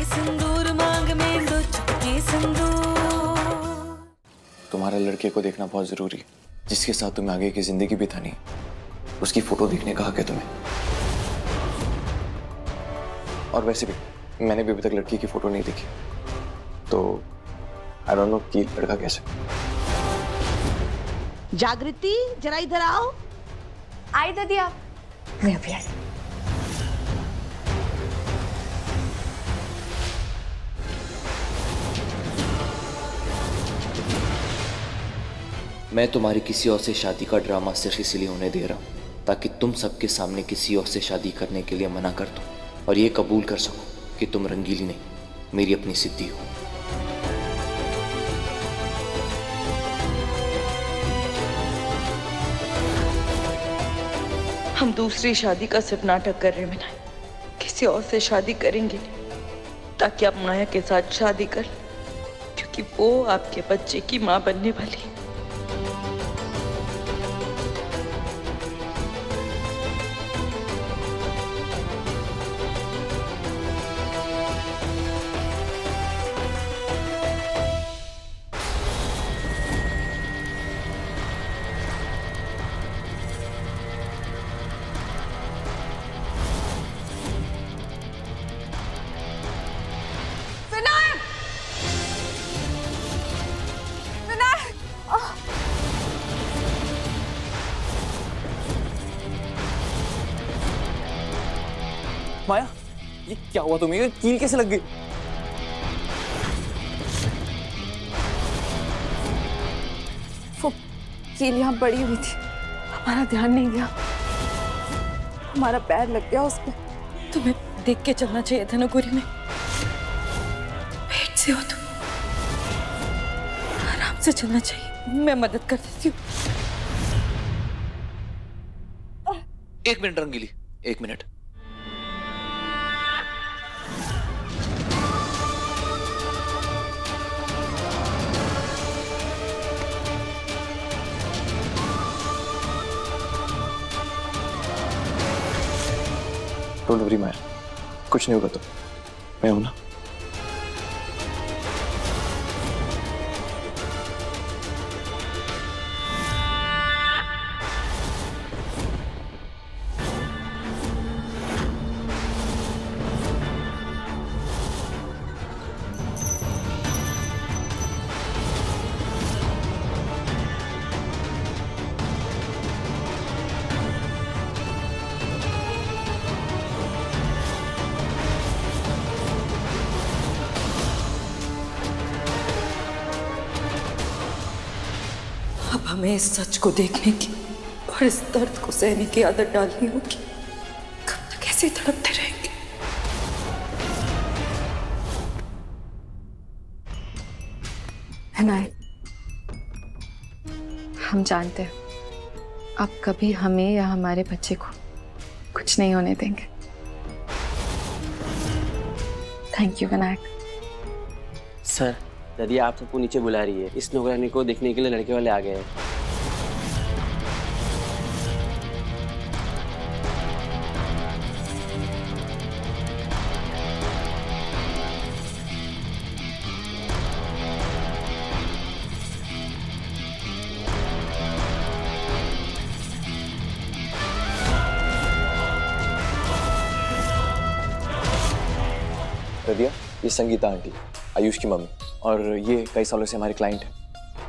चुपके सिंदूर मांग में दो चुपके सिंदूर। तुम्हारे लड़के को देखना बहुत ज़रूरी है। जिसके साथ तुम्हें आगे की ज़िंदगी बितानी उसकी फ़ोटो देखने का हक है तुम्हें। और वैसे भी मैंने भी अभी तक लड़की की फ़ोटो नहीं देखी। तो आई डोंट नो कि लड़का कैसे। जागृति जरा इधर आओ। आई दादी आप मैं अभी आई। मैं तुम्हारी किसी और से शादी का ड्रामा सिर्फ़ इसलिए होने दे रहा हूँ, ताकि तुम सबके सामने किसी और से शादी करने के लिए मना कर दो और ये कबूल कर सको कि तुम रंगीली नहीं, मेरी अपनी सिद्धि हो। हम दूसरी शादी का सिर्फ़ नाटक कर रहे हैं किसी और से शादी करेंगे ताकि आप माया के साथ शादी कर क्योंकि वो आपके बच्चे की माँ बनने वाली है। क्या हुआ तुम्हें? कील कैसे लग गई? वो कील यहाँ पड़ी हुई थी। हमारा ध्यान नहीं गया। हमारा पैर लग गया उस पर तुम्हें देख के चलना चाहिए था ना गोरी में? पेट से हो तुम। आराम से चलना चाहिए। मैं मदद कर देती हूँ। एक मिनट रंगीली। एक मिनट। डोंट वरी माया कुछ नहीं होगा तो। मैं हूँ ना। हमें इस सच को देखने की और इस दर्द को सहने की आदत डालनी होगी। कब तक ऐसे तड़पते रहेंगे? विनायक हम जानते हैं आप कभी हमें या हमारे बच्चे को कुछ नहीं होने देंगे। थैंक यू विनायक सर दादी आप सबको नीचे बुला रही है। इस नौकरानी को देखने के लिए लड़के वाले आ गए हैं। ये संगीता आंटी, आयुष की मम्मी। और ये कई सालों से हमारे क्लाइंट है।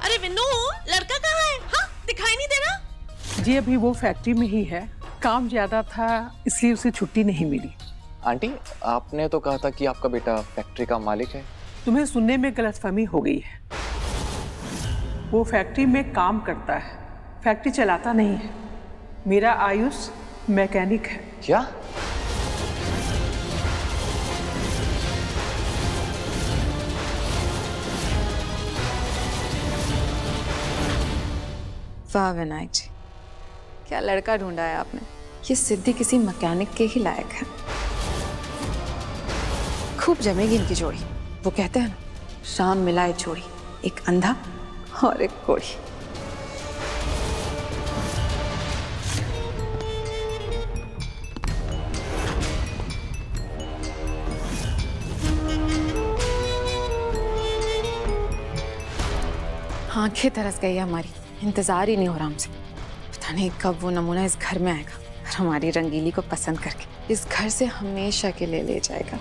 अरे विन्नू लड़का कहाँ है? हाँ दिखाई नहीं दे रहा? जी अभी वो फैक्ट्री में ही है। काम ज़्यादा था इसलिए उसे छुट्टी नहीं मिली। आंटी आपने तो कहा था कि आपका बेटा फैक्ट्री का मालिक है। तुम्हें सुनने में गलतफहमी हो गई है। वो फैक्ट्री में काम करता है। फैक्ट्री चलाता नहीं है। मेरा आयुष मैकेनिक है। क्या? वाह विनायक जी। क्या लड़का ढूंढा है आपने? ये सिद्धि किसी मकैनिक के ही लायक है। खूब जमेगी इनकी जोड़ी। वो कहते हैं ना, शाम मिलाए जोड़ी एक अंधा और एक कोड़ी आँखें तरस गई हमारी। इंतज़ार ही नहीं हो रहा हमसे पता नहीं कब वो नमूना इस घर में आएगा और हमारी रंगीली को पसंद करके इस घर से हमेशा के लिए ले जाएगा।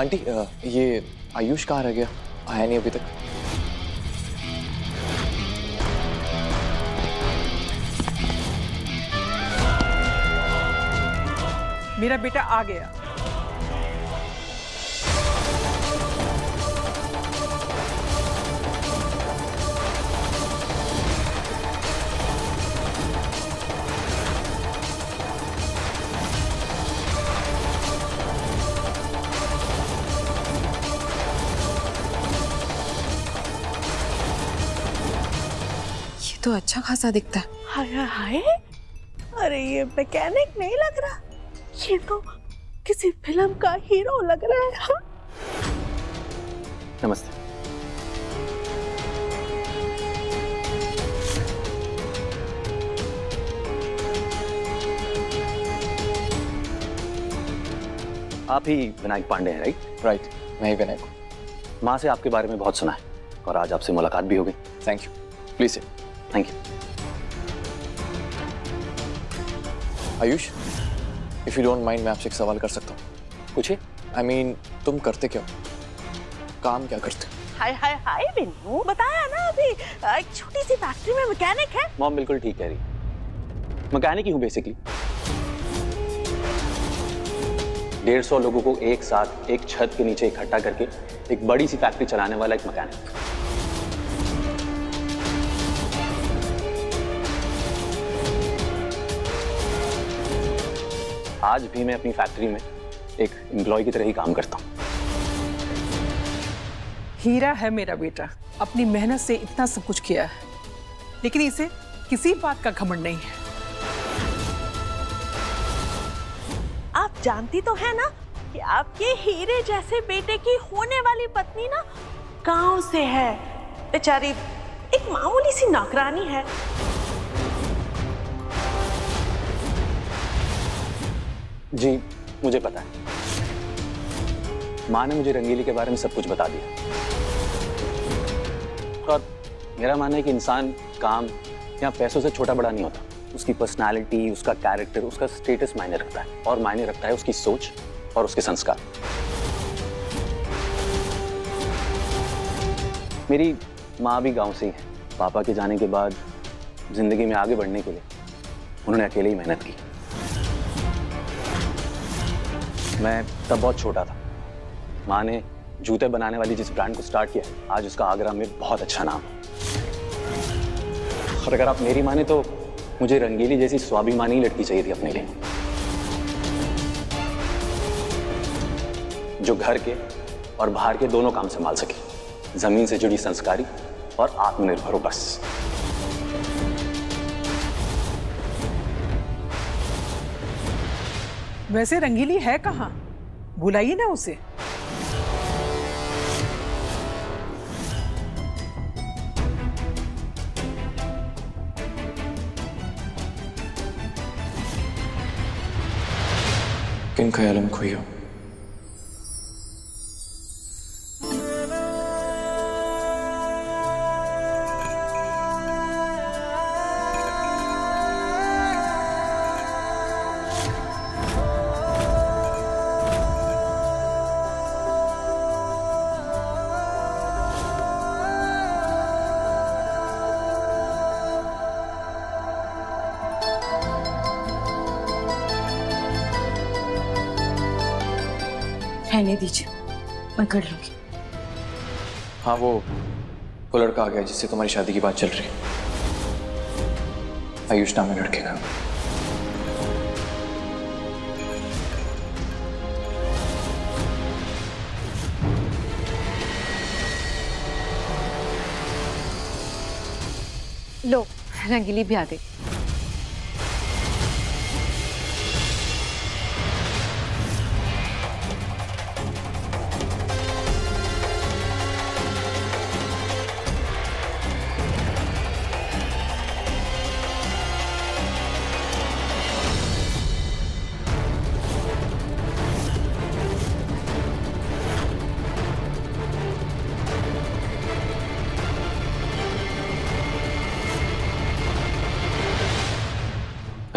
आंटी ये आयुष कहाँ रह गया? आया नहीं अभी तक। मेरा बेटा आ गया। तो अच्छा खासा दिखता है। हाय हाय अरे ये मैकेनिक नहीं लग रहा। ये तो किसी फ़िल्म का हीरो लग रहा है। हाँ? नमस्ते। आप ही विनायक पांडे हैं राइट राइट मैं ही विनायक हूँ। माँ से आपके बारे में बहुत सुना है और आज आपसे मुलाकात भी हो गई। Thank you please thank you Ayush if you don't mind मैं आपसे एक सवाल कर सकता हूँ। पूछिए आई मीन तुम करते क्या? हो काम क्या करते? हाय हाय हाय बिन्नू बताया ना अभी। एक छोटी सी फैक्ट्री में मैकेनिक है। मॉम बिल्कुल ठीक कह रही। मैकेनिक ही हूँ बेसिकली डेढ़ सौ लोगों को एक साथ एक छत के नीचे इकट्ठा करके एक बड़ी सी फैक्ट्री चलाने वाला एक मैकेनिक आज भी मैं अपनी फैक्ट्री में एक एम्प्लॉय की तरह ही काम करता हूँ। हीरा है मेरा बेटा। अपनी मेहनत से इतना सब कुछ किया है। लेकिन इसे किसी बात का घमंड नहीं है। आप जानती तो है ना कि आपके हीरे जैसे बेटे की होने वाली पत्नी ना गाँव से है। बेचारी एक मामूली सी नौकरानी है। जी, मुझे पता है। माँ ने मुझे रंगीली के बारे में सब कुछ बता दिया। और मेरा मानना है कि इंसान काम या पैसों से छोटा बड़ा नहीं होता। उसकी पर्सनालिटी उसका कैरेक्टर उसका स्टेटस मायने रखता है। और मायने रखता है उसकी सोच और उसके संस्कार। मेरी माँ भी गाँव से ही है। पापा के जाने के बाद ज़िंदगी में आगे बढ़ने के लिए उन्होंने अकेले ही मेहनत की। मैं तब बहुत छोटा था। माँ ने जूते बनाने वाली जिस ब्रांड को स्टार्ट किया, आज उसका आगरा में बहुत अच्छा नाम है। और अगर आप मेरी माने तो मुझे रंगीली जैसी स्वाभिमानी लड़की चाहिए थी अपने लिए। जो घर के और बाहर के दोनों काम संभाल सके। ज़मीन से जुड़ी संस्कारी और आत्मनिर्भर हो बस। वैसे रंगीली है कहाँ? बुलाइए ना उसे। किन ख्यालों में खोई हो? मैं कर लूँगी। हाँ वो वो लड़का आ गया जिससे तुम्हारी शादी की बात चल रही। है आयुष नाम है लड़के का। लो रंगीली भी आ गई।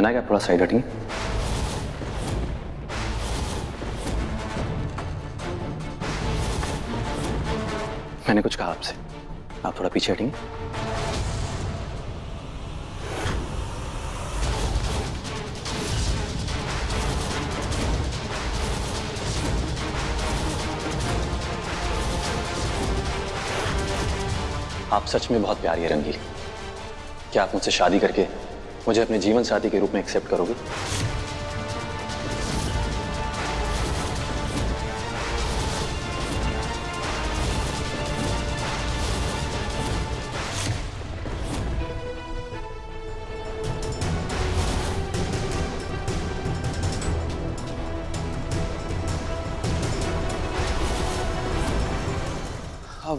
विनायक आप थोड़ा साइड हटिए मैंने कुछ कहा आपसे। आप थोड़ा पीछे हटिए आप सच में बहुत प्यारी है रंगीली। क्या आप मुझसे शादी करके मुझे अपने जीवन साथी के रूप में एक्सेप्ट करोगे?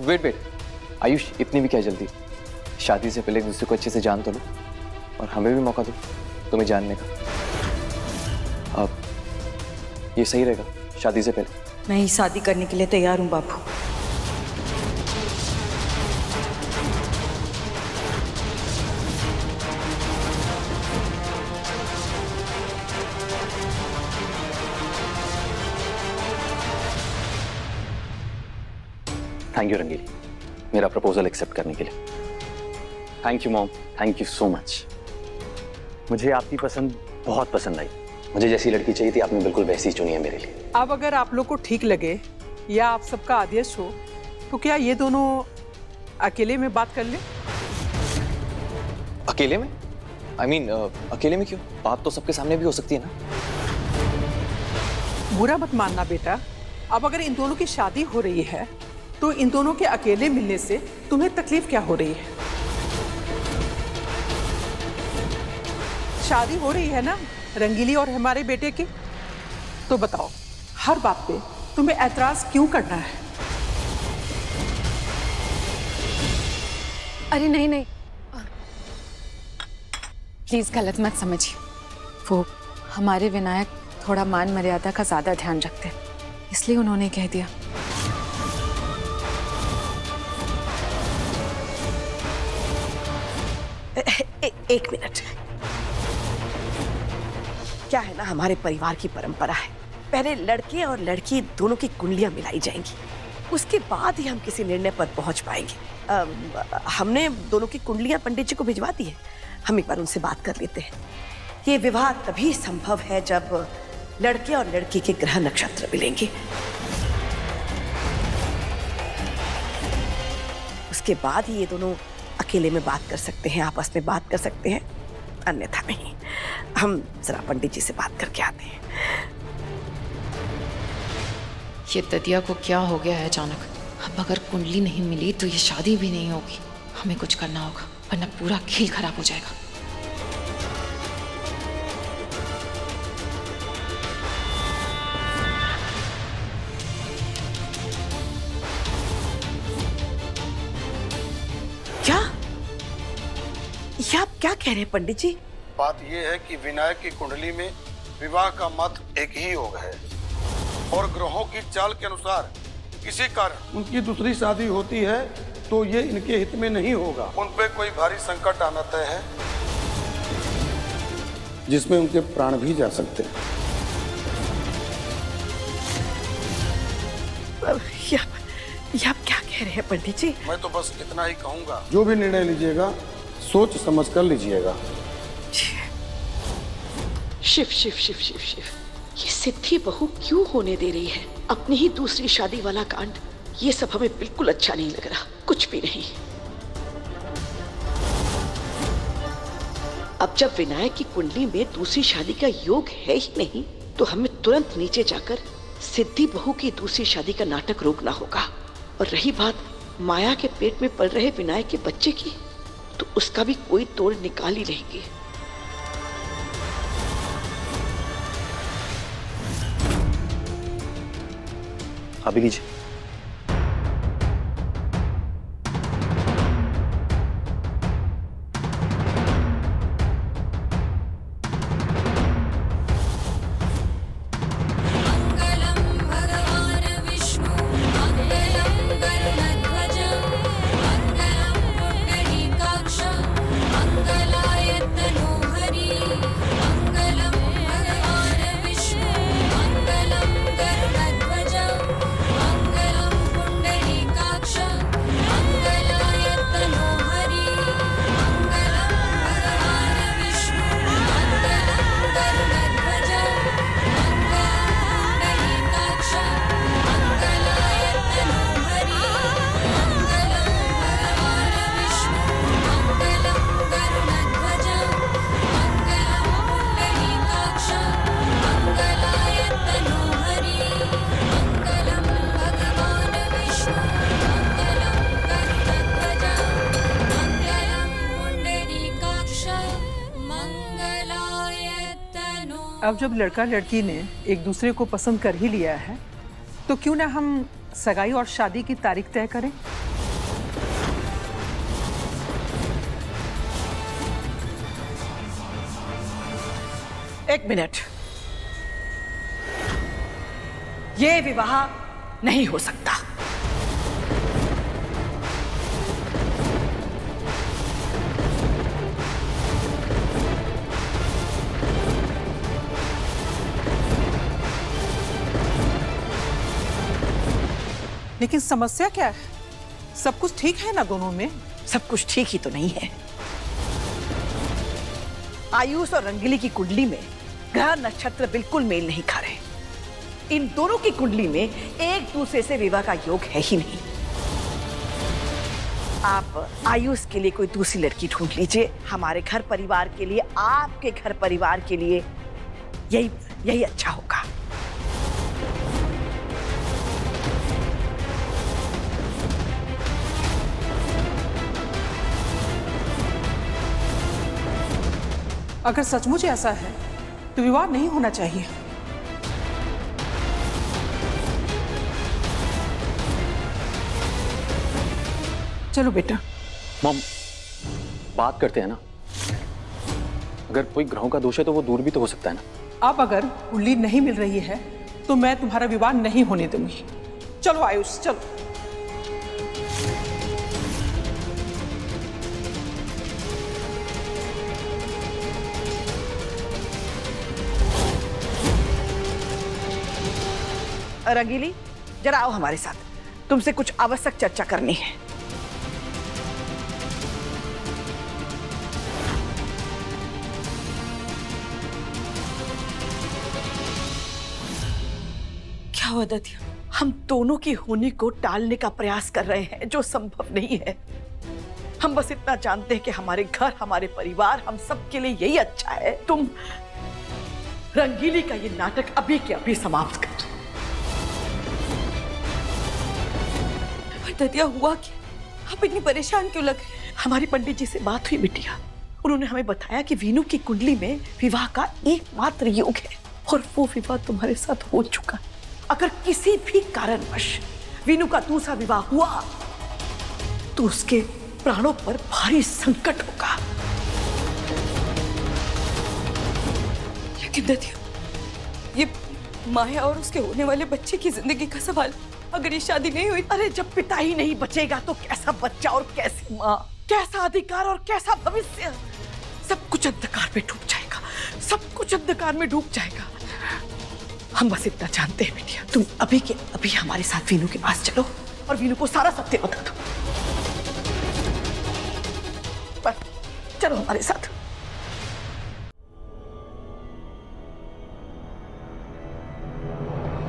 वेट वेट आयुष, इतनी भी क्या जल्दी? शादी से पहले एक दूसरे को अच्छे से जान तो लो। और हमें भी मौका दो तुम्हें जानने का। अब ये सही रहेगा शादी से पहले। मैं ही शादी करने के लिए तैयार हूँ बाबू थैंक यू रंगीली मेरा प्रपोजल एक्सेप्ट करने के लिए। Thank you mom thank you so much मुझे आपकी पसंद बहुत पसंद आई। मुझे जैसी लड़की चाहिए थी आपने बिल्कुल वैसी चुनी है मेरे लिए। अब अगर आप लोग को ठीक लगे या आप सबका आदेश हो तो क्या ये दोनों अकेले में बात कर ले? अकेले में? I I mean mean, uh, अकेले में क्यों? बात तो सबके सामने भी हो सकती है ना। बुरा मत मानना बेटा। अब अगर इन दोनों की शादी हो रही है तो इन दोनों के अकेले मिलने से तुम्हें तकलीफ़ क्या हो रही है? शादी हो रही है ना रंगीली और हमारे बेटे की तो बताओ हर बात पे तुम्हें ऐतराज क्यों करना है? अरे नहीं नहीं। प्लीज़ गलत मत समझिए। वो हमारे विनायक थोड़ा मान मर्यादा का ज़्यादा ध्यान रखते हैं इसलिए उन्होंने कह दिया। ए, ए, एक मिनट। क्या है ना हमारे परिवार की परंपरा है। पहले लड़के और लड़की दोनों की कुंडलियाँ मिलाई जाएँगी। उसके बाद ही हम किसी निर्णय पर पहुँच पाएँगे। अम, हमने दोनों की कुंडलियाँ पंडित जी को भिजवा दी है। हम एक बार उनसे बात कर लेते हैं। ये विवाह तभी संभव है जब लड़के और लड़की के ग्रह नक्षत्र मिलेंगे। उसके बाद ही ये दोनों अकेले में बात कर सकते हैं आपस में बात कर सकते हैं। अन्यथा नहीं। हम जरा पंडित जी से बात करके आते हैं। ये ददिया को क्या हो गया है अचानक? अब अगर कुंडली नहीं मिली तो ये शादी भी नहीं होगी। हमें कुछ करना होगा, वरना पूरा खेल खराब हो जाएगा। ये आप क्या कह रहे हैं पंडित जी? बात यह है कि विनायक की कुंडली में विवाह का मत एक ही योग है। और ग्रहों की चाल के अनुसार किसी कारण उनकी दूसरी शादी होती है तो ये इनके हित में नहीं होगा। उन पे कोई भारी संकट आना तय है? जिसमें उनके प्राण भी जा सकते हैं। ये आप आप क्या कह रहे हैं पंडित जी? मैं तो बस इतना ही कहूँगा। जो भी निर्णय लीजिएगा सोच समझ कर लीजिएगा। शिव शिव शिव शिव शिव। ये सिद्धि बहू क्यों होने दे रही है? अपनी ही दूसरी शादी वाला कांड ये सब हमें बिल्कुल अच्छा नहीं लग रहा। कुछ भी नहीं। अब जब विनायक की कुंडली में दूसरी शादी का योग है ही नहीं तो हमें तुरंत नीचे जाकर सिद्धि बहू की दूसरी शादी का नाटक रोकना होगा। और रही बात माया के पेट में पल रहे विनायक के बच्चे की। तो उसका भी कोई तोड़ निकाल ही लेंगे अभी कीजिए। अब जब लड़का लड़की ने एक दूसरे को पसंद कर ही लिया है तो क्यों ना हम सगाई और शादी की तारीख तय करें? एक मिनट। ये विवाह नहीं हो सकता। लेकिन समस्या क्या है? सब कुछ ठीक है ना दोनों में? सब कुछ ठीक ही तो नहीं है। आयुष और रंगीली की कुंडली में ग्रह नक्षत्र बिल्कुल मेल नहीं खा रहे। इन दोनों की कुंडली में एक दूसरे से विवाह का योग है ही नहीं। आप आयुष के लिए कोई दूसरी लड़की ढूंढ लीजिए। हमारे घर परिवार के लिए, आपके घर परिवार के लिए यही यही अच्छा होगा। अगर सचमुच ऐसा है तो विवाह नहीं होना चाहिए। चलो बेटा। मॉम बात करते हैं ना? अगर कोई ग्रहों का दोष है तो वो दूर भी तो हो सकता है ना? अब अगर उल्ली नहीं मिल रही है तो मैं तुम्हारा विवाह नहीं होने दूँगी। चलो आयुष चलो। रंगीली, जरा आओ हमारे साथ। तुमसे कुछ आवश्यक चर्चा करनी है। क्या हुआ दतिया हम दोनों की होनी को टालने का प्रयास कर रहे हैं, जो संभव नहीं है। हम बस इतना जानते हैं कि हमारे घर, हमारे परिवार, हम सबके लिए यही अच्छा है। तुम रंगीली का ये नाटक अभी के अभी समाप्त कर दो। दतिया हुआ क्या आप इतनी परेशान क्यों लग रही हमारी पंडित जी से बात हुई, बिटिया। उन्होंने हमें बताया कि वीनू की कुंडली में विवाह का एकमात्र योग है और वो विवाह तुम्हारे साथ हो चुका है। अगर किसी भी कारणवश वीनू का दूसरा विवाह हुआ तो उसके प्राणों पर भारी संकट होगा। लेकिन दतिया ये माया और उसके होने वाले बच्चे की ज़िंदगी का सवाल अगर ये शादी नहीं हुई, अरे जब पिता ही नहीं बचेगा तो कैसा बच्चा और कैसी माँ? कैसा अधिकार और कैसा भविष्य? सब कुछ अंधकार में डूब जाएगा। सब कुछ अंधकार में डूब जाएगा। हम बस इतना जानते हैं, बेटिया। तुम अभी के अभी हमारे साथ वीनू के पास चलो और वीनू को सारा सत्य बता दो। बस चलो हमारे साथ।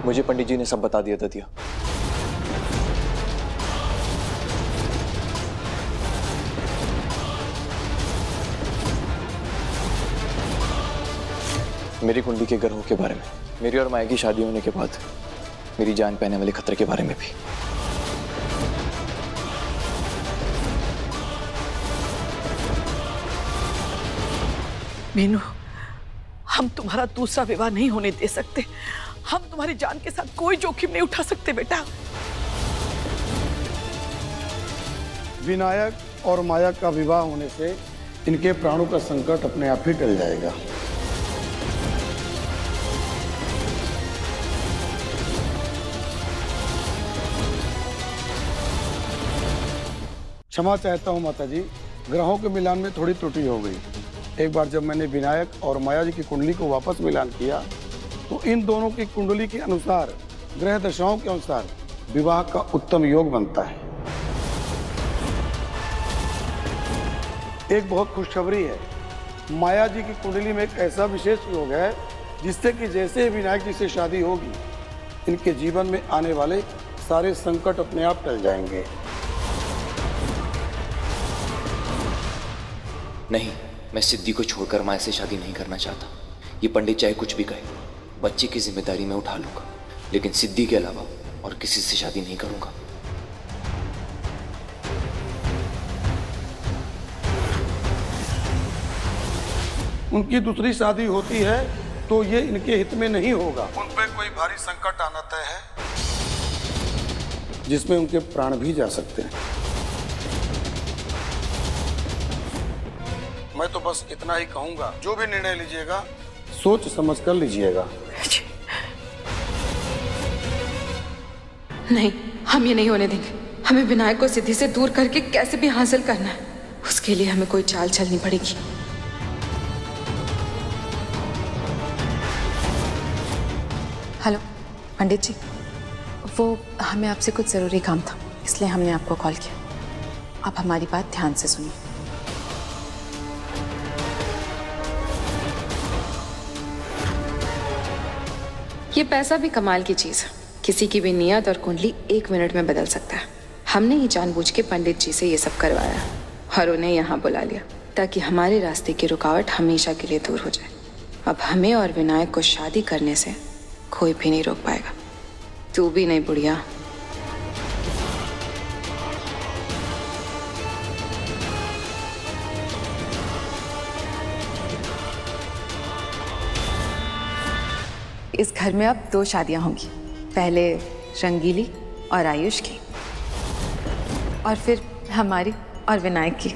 मुझे पंडित जी ने सब बता दिया, दतिया। मेरी कुंडली के ग्रहों के बारे में मेरी और माया की शादी होने के बाद मेरी जान पहने वाले खतरे के बारे में भी। मीनू हम तुम्हारा दूसरा विवाह नहीं होने दे सकते। हम तुम्हारी जान के साथ कोई जोखिम नहीं उठा सकते बेटा। विनायक और माया का विवाह होने से इनके प्राणों का संकट अपने आप ही टल जाएगा। क्षमा चाहता हूँ माता जी ग्रहों के मिलान में थोड़ी त्रुटि हो गई। एक बार जब मैंने विनायक और माया जी की कुंडली को वापस मिलान किया तो इन दोनों की कुंडली के अनुसार, ग्रह दशाओं के अनुसार विवाह का उत्तम योग बनता है। एक बहुत खुशखबरी है, माया जी की कुंडली में एक ऐसा विशेष योग है, जिससे कि जैसे ही विनायक जी से शादी होगी, इनके जीवन में आने वाले सारे संकट अपने आप टल जाएँगे। नहीं मैं सिद्धि को छोड़कर माया से शादी नहीं करना चाहता। ये पंडित चाहे कुछ भी कहे बच्चे की ज़िम्मेदारी मैं उठा लूँगा। लेकिन सिद्धि के अलावा और किसी से शादी नहीं करूँगा। उनकी दूसरी शादी होती है तो ये इनके हित में नहीं होगा। उन पे कोई भारी संकट आना तय है? जिसमें उनके प्राण भी जा सकते हैं। मैं तो बस इतना ही कहूँगा। जो भी निर्णय लीजिएगा सोच समझ कर लीजिएगा। नहीं हम ये नहीं होने देंगे। हमें विनायक को सिद्धि से दूर करके कैसे भी हासिल करना है। उसके लिए हमें कोई चाल चलनी पड़ेगी। हेलो पंडित जी। वो हमें आपसे कुछ ज़रूरी काम था इसलिए हमने आपको कॉल किया। आप हमारी बात ध्यान से सुनिए। ये पैसा भी कमाल की चीज़ है। किसी की भी नियत और कुंडली एक मिनट में बदल सकता है। हमने ही जानबूझ के पंडित जी से ये सब करवाया और उन्हें यहाँ बुला लिया ताकि हमारे रास्ते की रुकावट हमेशा के लिए दूर हो जाए। अब हमें और विनायक को शादी करने से कोई भी नहीं रोक पाएगा। तू भी नहीं बुढ़िया। इस घर में अब दो शादियाँ होंगी। पहले रंगीली और आयुष की, और फिर हमारी और विनायक की।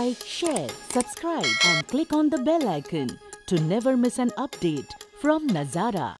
Like, share, subscribe, and click on the bell icon to never miss an update from Nazara.